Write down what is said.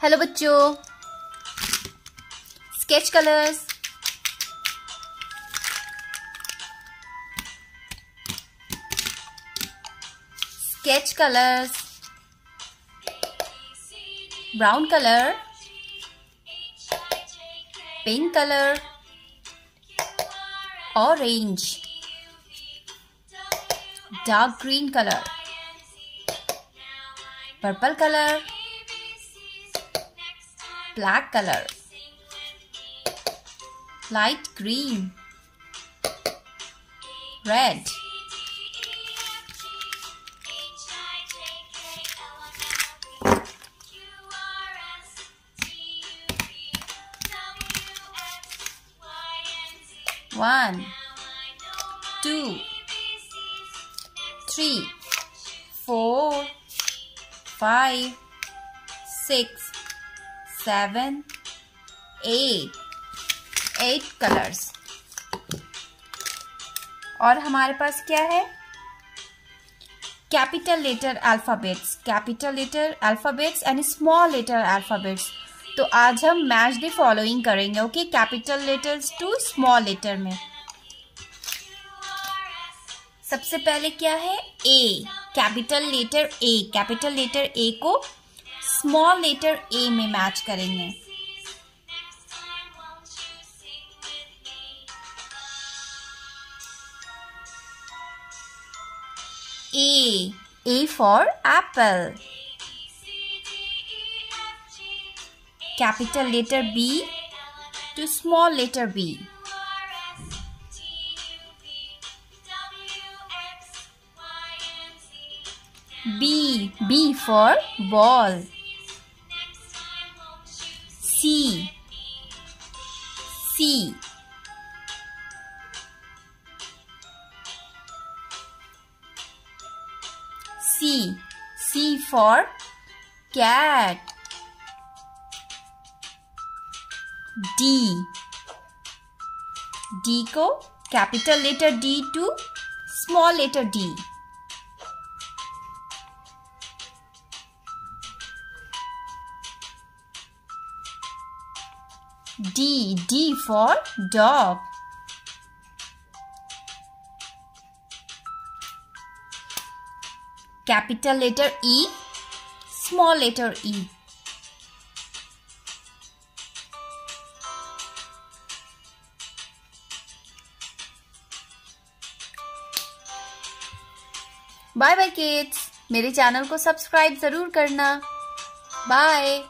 Hello बच्चों। Sketch colours sketch colours brown colour pink colour orange dark green colour purple colour black color. Light green. Red. One, two, three, four, five, six, seven eight eight colours और हमारे पास क्या है? Capital letter alphabets capital letter alphabets and small letter alphabets तो आज हम match the following करेंगे okay capital letters to small letter में. सबसे पहले क्या है? A capital letter A capital letter A को स्मॉल लेटर ए में मैच करेंगे। A A for apple capital letter B to small letter B B B for ball. C. C. C. C for cat. D. D go capital letter D to small letter d. D. D for dog. Capital letter E, small letter E. Bye bye kids मेरे channel को subscribe ज़रूर करना bye